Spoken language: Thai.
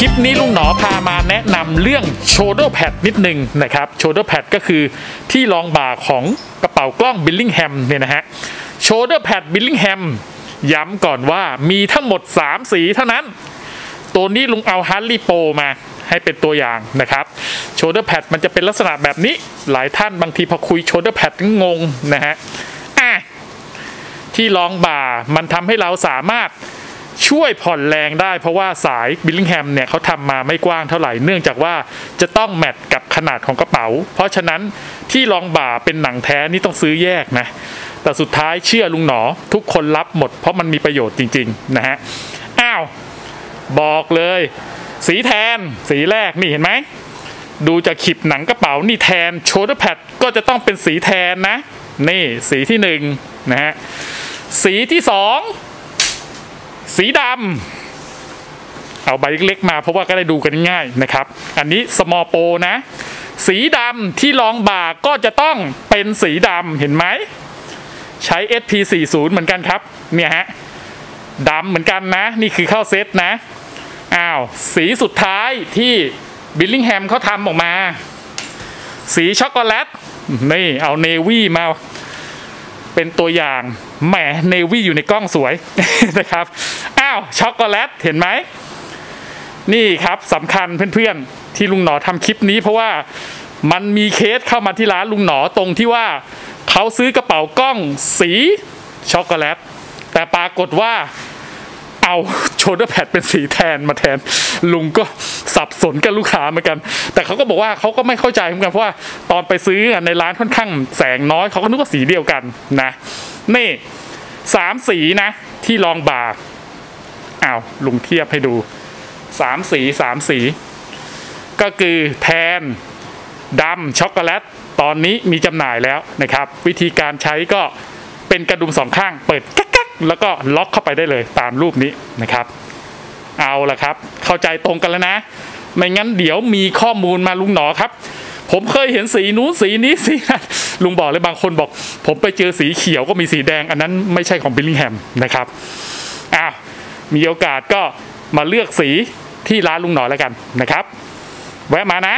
คลิปนี้ลุงหนอพามาแนะนำเรื่อง shoulder pad นิดนึงนะครับ shoulder pad ก็คือที่รองบ่าของกระเป๋ากล้อง Billingham เนี่ยนะฮะ shoulder pad Billingham ย้ำก่อนว่ามีทั้งหมด 3 สีเท่านั้น ตัวนี้ลุงเอาฮันลี่โปมาให้เป็นตัวอย่างนะครับ shoulder pad มันจะเป็นลักษณะแบบนี้หลายท่านบางทีพอคุย shoulder pad ก็งงนะฮะอะที่รองบ่ามันทำให้เราสามารถ ช่วยผ่อนแรงได้ เพราะว่าสายบิลลิงแฮมเนี่ยเขาทำมาไม่กว้างเท่าไหร่เนื่องจากว่าจะต้องแมทกับขนาดของกระเป๋า เพราะฉะนั้นที่รองบ่าเป็นหนังแท้นี่ต้องซื้อแยกนะ แต่สุดท้ายเชื่อลุงหนอทุกคนรับหมด เพราะมันมีประโยชน์จริงๆนะฮะอ้าวบอกเลย สีแทนสีแรกนี่เห็นไหมดูจากขีบหนังกระเป๋านี่แทนโชเดอร์แพดก็จะต้องเป็นสีแทนนะ นี่สีที่หนึ่งนะฮะสีที่สอง สีดำเอาใบเล็กๆมาเพราะว่าก็ได้ดูกันง่ายนะครับ อันนี้ small pro นะ สีดำที่รองบ่าก็จะต้องเป็นสีดำเห็นไหม ใช้ SP40 เหมือนกันครับ เนี่ยฮะดำเหมือนกันนะ นี่คือเข้าเซตนะ อ้าว สีสุดท้ายที่บิลลิงแฮมเขาทำออกมา สีช็อกโกแลต นี่ เอาเนวี่มา เป็นตัวอย่างแหมเนวี่อยู่ในกล้องสวยนะครับอ้าวช็อกโกแลตเห็นไหมนี่ครับสำคัญเพื่อนๆที่ลุงหนอทำคลิปนี้เพราะว่ามันมีเคสเข้ามาที่ร้านลุงหนอตรงที่ว่าเขาซื้อกระเป๋ากล้องสีช็อกโกแลตแต่ปรากฏว่า เอาโชเดอร์แพดเป็นสีแทนมาแทน ลุงก็สับสนกับลูกค้าเหมือนกัน แต่เขาก็บอกว่าเขาก็ไม่เข้าใจเหมือนกันเพราะว่าตอนไปซื้อในร้านค่อนข้างแสงน้อยเขาก็นึกว่าสีเดียวกันนะนี่สามสีนะที่รองบากอ้าวลุงเทียบให้ดูสามสีสามสี ก็คือแทนดำช็อกโกแลตตอนนี้มีจำหน่ายแล้วนะครับ วิธีการใช้ก็เป็นกระดุมสองข้างเปิดกั แล้วก็ล็อกเข้าไปได้เลยตามรูปนี้นะครับ เอาละครับ เข้าใจตรงกันแล้วนะ ไม่งั้นเดี๋ยวมีข้อมูลมาลุงหนอครับ ผมเคยเห็นสีนู้นสีนี้สีนั้นลุงบอกเลยบางคนบอก ผมไปเจอสีเขียวก็มีสีแดง อันนั้นไม่ใช่ของบิลลิงแฮมนะครับอ้าวมีโอกาสก็มาเลือกสีที่ร้านลุงหนอแล้วกันนะครับ แวะมานะ